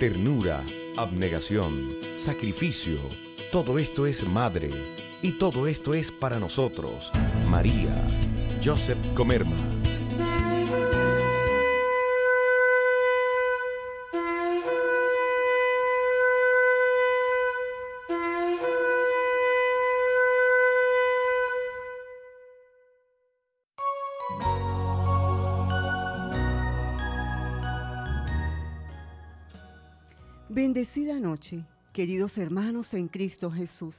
ternura, abnegación, sacrificio. Todo esto es madre y todo esto es para nosotros. María, Joseph Comerma. Bendecida noche, queridos hermanos en Cristo Jesús.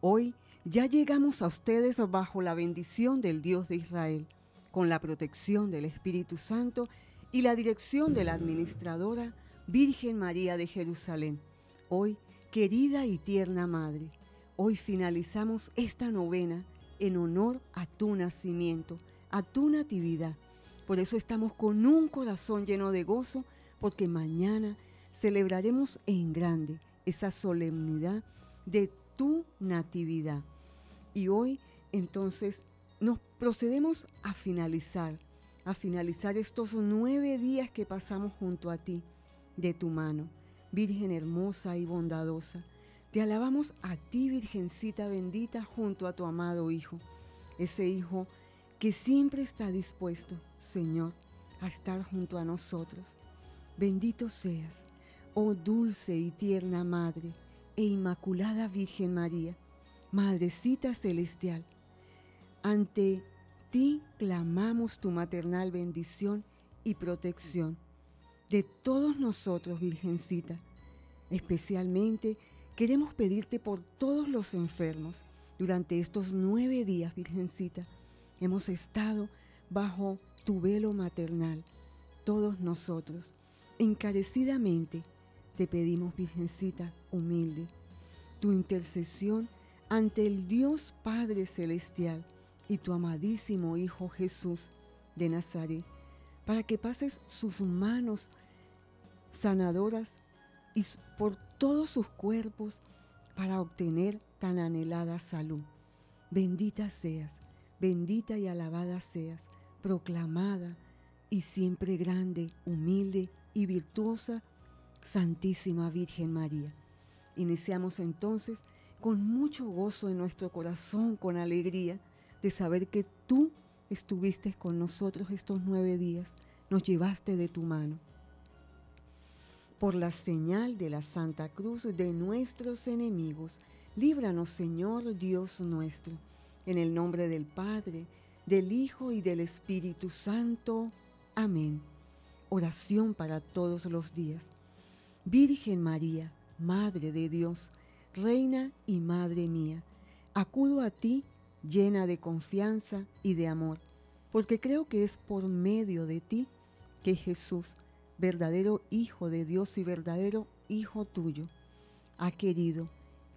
Hoy ya llegamos a ustedes bajo la bendición del Dios de Israel, con la protección del Espíritu Santo y la dirección de la administradora Virgen María de Jerusalén. Hoy, querida y tierna Madre, hoy finalizamos esta novena en honor a tu nacimiento, a tu natividad. Por eso estamos con un corazón lleno de gozo, porque mañana celebraremos en grande esa solemnidad de tu natividad. Y hoy entonces nos procedemos a finalizar, a finalizar estos nueve días que pasamos junto a ti, de tu mano, Virgen hermosa y bondadosa. Te alabamos a ti, Virgencita bendita, junto a tu amado Hijo, ese Hijo que siempre está dispuesto, Señor, a estar junto a nosotros. Bendito seas Oh dulce y tierna Madre e Inmaculada Virgen María, Madrecita Celestial, ante ti clamamos tu maternal bendición y protección de todos nosotros, Virgencita. Especialmente queremos pedirte por todos los enfermos. Durante estos nueve días, Virgencita, hemos estado bajo tu velo maternal, todos nosotros, encarecidamente te pedimos, Virgencita humilde, tu intercesión ante el Dios Padre Celestial y tu amadísimo Hijo Jesús de Nazaret, para que pases sus manos sanadoras y por todos sus cuerpos para obtener tan anhelada salud. Bendita seas, bendita y alabada seas, proclamada y siempre grande, humilde y virtuosa Santísima Virgen María. Iniciamos entonces con mucho gozo en nuestro corazón, con alegría de saber que tú estuviste con nosotros estos nueve días, nos llevaste de tu mano. Por la señal de la Santa Cruz de nuestros enemigos, líbranos Señor Dios nuestro, en el nombre del Padre, del Hijo y del Espíritu Santo. Amén. Oración para todos los días. Virgen María, Madre de Dios, Reina y Madre mía, acudo a ti llena de confianza y de amor, porque creo que es por medio de ti que Jesús, verdadero Hijo de Dios y verdadero Hijo tuyo, ha querido,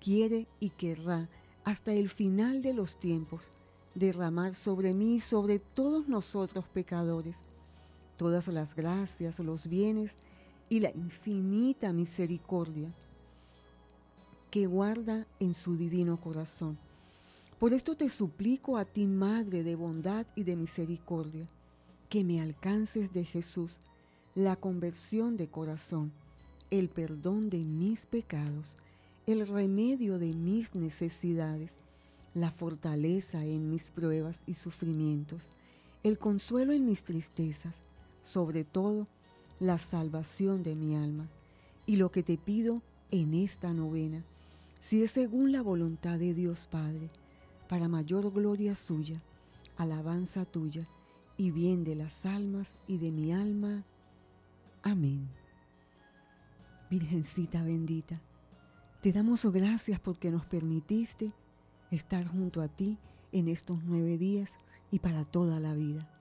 quiere y querrá hasta el final de los tiempos derramar sobre mí y sobre todos nosotros pecadores. Todas las gracias, los bienes y la infinita misericordia que guarda en su divino corazón. Por esto te suplico a ti, Madre de bondad y de misericordia, que me alcances de Jesús la conversión de corazón, el perdón de mis pecados, el remedio de mis necesidades, la fortaleza en mis pruebas y sufrimientos, el consuelo en mis tristezas, sobre todo, la salvación de mi alma. Y lo que te pido en esta novena, si es según la voluntad de Dios Padre, para mayor gloria suya, alabanza tuya y bien de las almas y de mi alma. Amén. Virgencita bendita, te damos gracias porque nos permitiste estar junto a ti en estos nueve días y para toda la vida.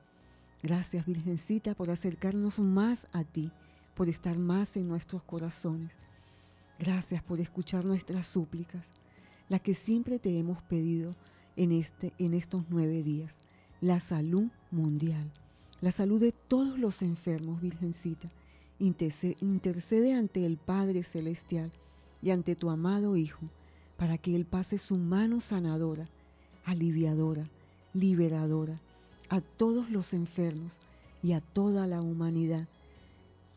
Gracias Virgencita por acercarnos más a ti, por estar más en nuestros corazones. Gracias por escuchar nuestras súplicas, la que siempre te hemos pedido en, este, en estos nueve días, la salud mundial, la salud de todos los enfermos, Virgencita. Intercede ante el Padre Celestial y ante tu amado Hijo, para que Él pase su mano sanadora, aliviadora, liberadora, a todos los enfermos y a toda la humanidad.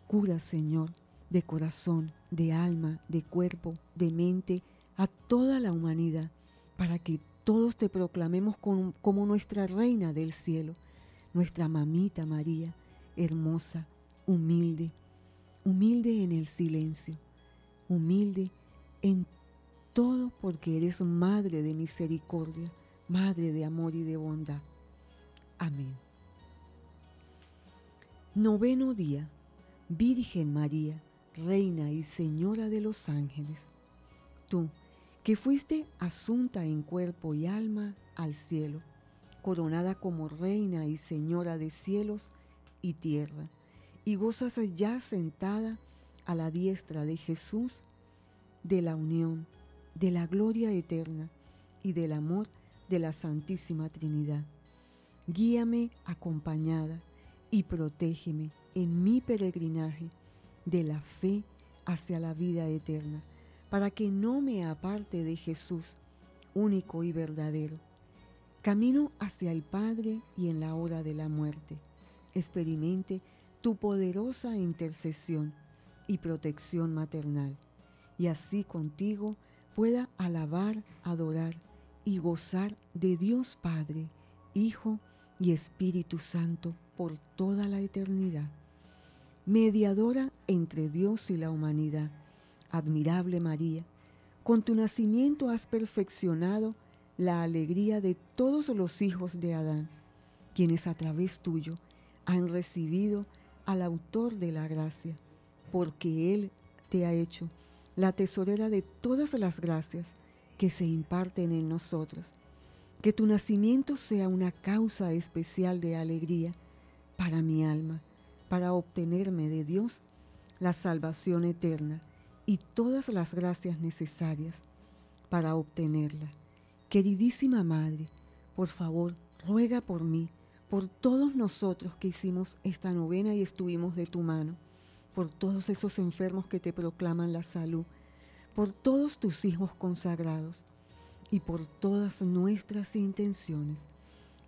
Cura, Señor, de corazón, de alma, de cuerpo, de mente, a toda la humanidad, para que todos te proclamemos como, nuestra reina del cielo, nuestra mamita María, hermosa, humilde, humilde en el silencio, humilde en todo porque eres madre de misericordia, madre de amor y de bondad. Amén. Noveno día, Virgen María, Reina y Señora de los ángeles, tú que fuiste asunta en cuerpo y alma al cielo, coronada como Reina y Señora de cielos y tierra, y gozas ya sentada a la diestra de Jesús, de la unión, de la gloria eterna y del amor de la Santísima Trinidad. Guíame acompañada y protégeme en mi peregrinaje de la fe hacia la vida eterna, para que no me aparte de Jesús, único y verdadero. Camino hacia el Padre y en la hora de la muerte. Experimente tu poderosa intercesión y protección maternal, y así contigo pueda alabar, adorar y gozar de Dios Padre, Hijo y Espíritu Santo por toda la eternidad. Mediadora entre Dios y la humanidad, admirable María, con tu nacimiento has perfeccionado la alegría de todos los hijos de Adán, quienes a través tuyo han recibido al autor de la gracia, porque Él te ha hecho la tesorera de todas las gracias que se imparten en nosotros. Que tu nacimiento sea una causa especial de alegría para mi alma, para obtenerme de Dios la salvación eterna y todas las gracias necesarias para obtenerla. Queridísima Madre, por favor, ruega por mí, por todos nosotros que hicimos esta novena y estuvimos de tu mano por todos esos enfermos que te proclaman la salud, por todos tus hijos consagrados y por todas nuestras intenciones,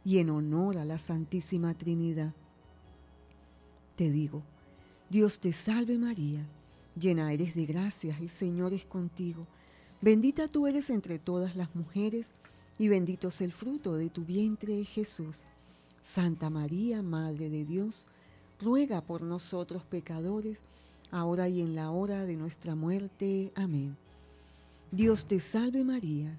y en honor a la Santísima Trinidad. Te digo, Dios te salve María, llena eres de gracias, el Señor es contigo, bendita tú eres entre todas las mujeres, y bendito es el fruto de tu vientre Jesús. Santa María, Madre de Dios, ruega por nosotros pecadores, ahora y en la hora de nuestra muerte. Amén. Dios te salve María,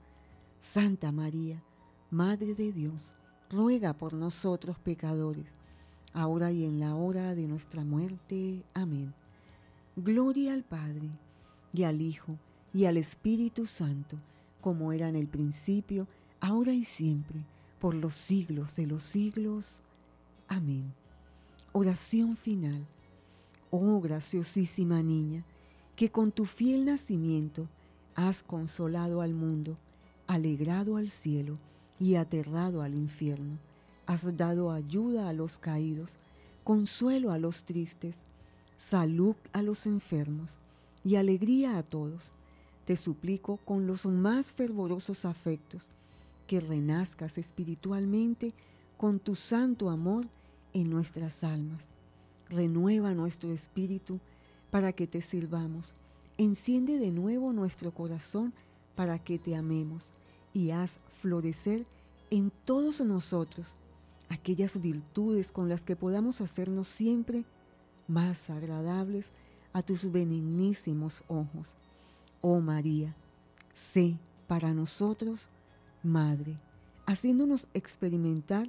Santa María, Madre de Dios, ruega por nosotros pecadores, ahora y en la hora de nuestra muerte. Amén. Gloria al Padre, y al Hijo, y al Espíritu Santo, como era en el principio, ahora y siempre, por los siglos de los siglos. Amén. Oración final. Oh graciosísima niña, que con tu fiel nacimiento has consolado al mundo, alegrado al cielo y aterrado al infierno. Has dado ayuda a los caídos, consuelo a los tristes, salud a los enfermos y alegría a todos. Te suplico con los más fervorosos afectos que renazcas espiritualmente con tu santo amor en nuestras almas. Renueva nuestro espíritu para que te sirvamos. Enciende de nuevo nuestro corazón para que te amemos y haz florecer en todos nosotros aquellas virtudes con las que podamos hacernos siempre más agradables a tus benignísimos ojos. Oh María, sé para nosotros Madre, haciéndonos experimentar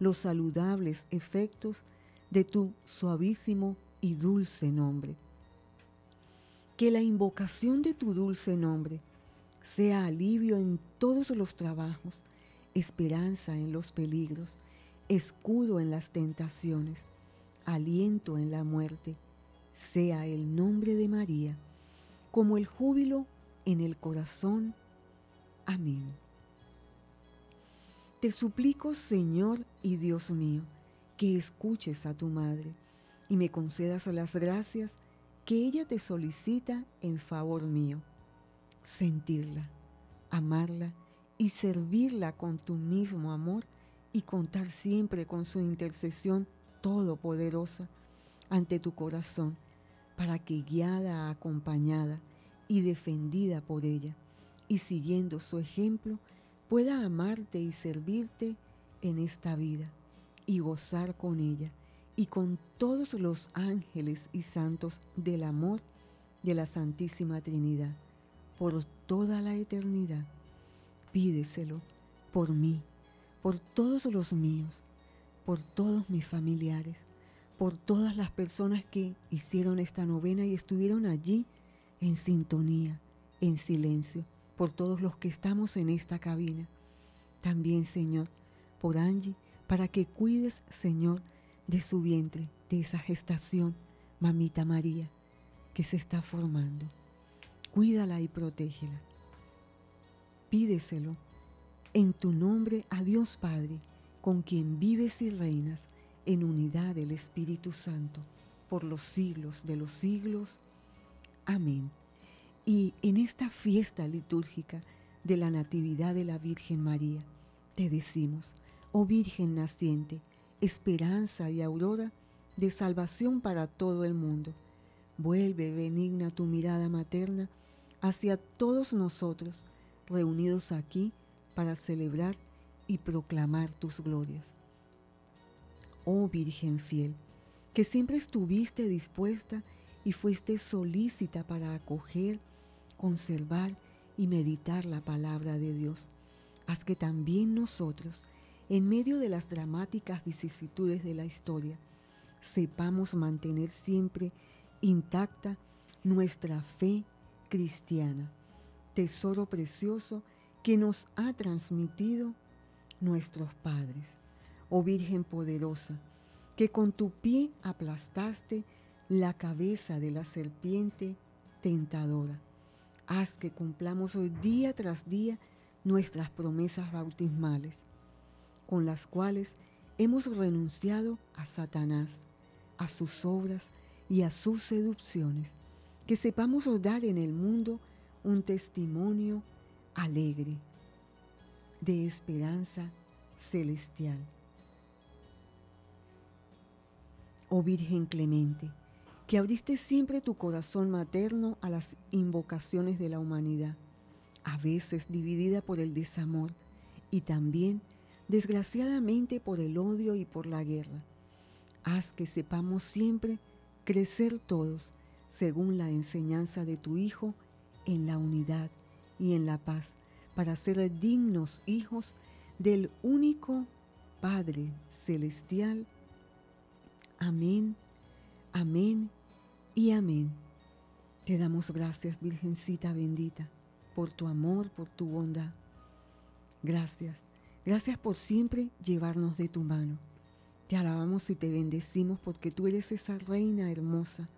los saludables efectos de tu suavísimo y dulce nombre. Que la invocación de tu dulce nombre sea alivio en todos los trabajos, esperanza en los peligros, escudo en las tentaciones, aliento en la muerte, sea el nombre de María, como el júbilo en el corazón. Amén. Te suplico, Señor y Dios mío, que escuches a tu madre y me concedas las gracias que ella te solicita en favor mío. Sentirla, amarla y servirla con tu mismo amor y contar siempre con su intercesión todopoderosa ante tu corazón, para que guiada, acompañada y defendida por ella, y siguiendo su ejemplo, pueda amarte y servirte en esta vida, y gozar con ella y con todos los ángeles y santos del amor de la Santísima Trinidad, por toda la eternidad. Pídeselo por mí, por todos los míos, por todos mis familiares, por todas las personas que hicieron esta novena y estuvieron allí en sintonía, en silencio, por todos los que estamos en esta cabina. También, Señor, por Angie, para que cuides, Señor, de su vientre, de esa gestación, mamita María, que se está formando. Cuídala y protégela. Pídeselo en tu nombre a Dios Padre, con quien vives y reinas en unidad del Espíritu Santo, por los siglos de los siglos. Amén. Y en esta fiesta litúrgica de la Natividad de la Virgen María, te decimos, oh Virgen naciente, esperanza y aurora de salvación para todo el mundo. Vuelve benigna tu mirada materna hacia todos nosotros reunidos aquí para celebrar y proclamar tus glorias. Oh Virgen fiel, que siempre estuviste dispuesta y fuiste solícita para acoger, conservar y meditar la palabra de Dios. Haz que también nosotros, en medio de las dramáticas vicisitudes de la historia, sepamos mantener siempre intacta nuestra fe cristiana, tesoro precioso que nos ha transmitido nuestros padres. Oh Virgen poderosa, que con tu pie aplastaste la cabeza de la serpiente tentadora. Haz que cumplamos hoy día tras día nuestras promesas bautismales con las cuales hemos renunciado a Satanás, a sus obras y a sus seducciones, que sepamos dar en el mundo un testimonio alegre de esperanza celestial. Oh Virgen clemente, que abriste siempre tu corazón materno a las invocaciones de la humanidad, a veces dividida por el desamor y también desgraciadamente por el odio y por la guerra. Haz que sepamos siempre crecer todos según la enseñanza de tu Hijo en la unidad y en la paz, para ser dignos hijos del único Padre Celestial. Amén, amén y amén. Te damos gracias, Virgencita bendita, por tu amor, por tu bondad. Gracias Gracias por siempre llevarnos de tu mano. Te alabamos y te bendecimos porque tú eres esa reina hermosa,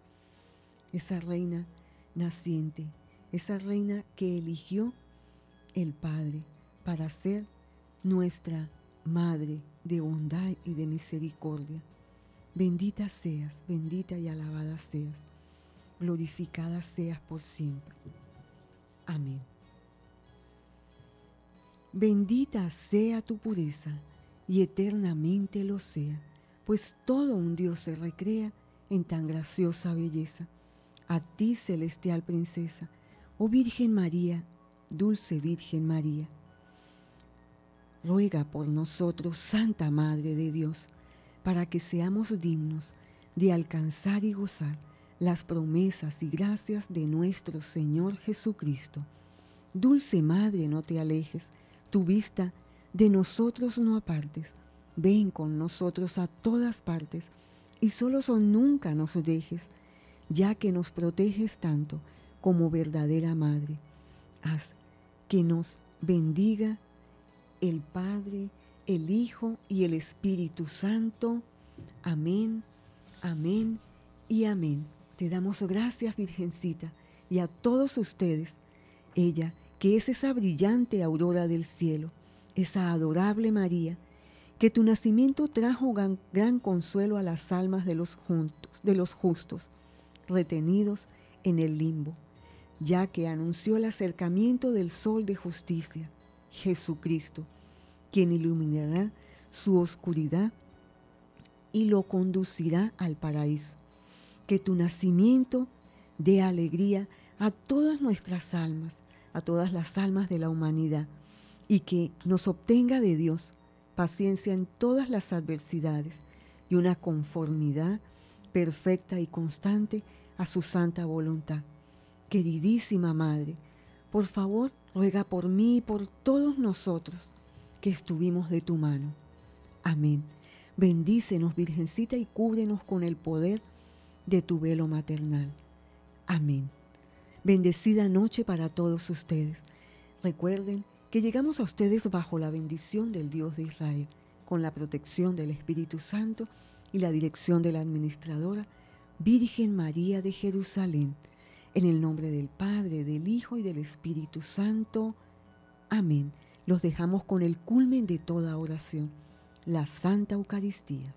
esa reina naciente, esa reina que eligió el Padre para ser nuestra Madre de bondad y de misericordia. Bendita seas, bendita y alabada seas, glorificada seas por siempre. Amén. Bendita sea tu pureza y eternamente lo sea, pues todo un Dios se recrea en tan graciosa belleza. A ti, celestial princesa, oh Virgen María, dulce Virgen María. Ruega por nosotros, Santa Madre de Dios, para que seamos dignos de alcanzar y gozar las promesas y gracias de nuestro Señor Jesucristo. Dulce Madre, no te alejes, tu vista de nosotros no apartes. Ven con nosotros a todas partes y solo son nunca nos dejes, ya que nos proteges tanto como verdadera madre. Haz que nos bendiga el Padre, el Hijo y el Espíritu Santo. Amén, amén y amén. Te damos gracias, Virgencita, y a todos ustedes, ella que es esa brillante aurora del cielo, esa adorable María, que tu nacimiento trajo gran, consuelo a las almas de los, juntos, de los justos, retenidos en el limbo, ya que anunció el acercamiento del sol de justicia, Jesucristo, quien iluminará su oscuridad y lo conducirá al paraíso. Que tu nacimiento dé alegría a todas nuestras almas, a todas las almas de la humanidad, y que nos obtenga de Dios paciencia en todas las adversidades y una conformidad perfecta y constante a su santa voluntad. Queridísima Madre, por favor, ruega por mí y por todos nosotros que estuvimos de tu mano. Amén. Bendícenos, Virgencita, y cúbrenos con el poder de tu velo maternal. Amén. Bendecida noche para todos ustedes. Recuerden que llegamos a ustedes bajo la bendición del Dios de Israel, con la protección del Espíritu Santo y la dirección de la administradora Virgen María de Jerusalén. En el nombre del Padre, del Hijo y del Espíritu Santo. Amén. Los dejamos con el culmen de toda oración, la Santa Eucaristía.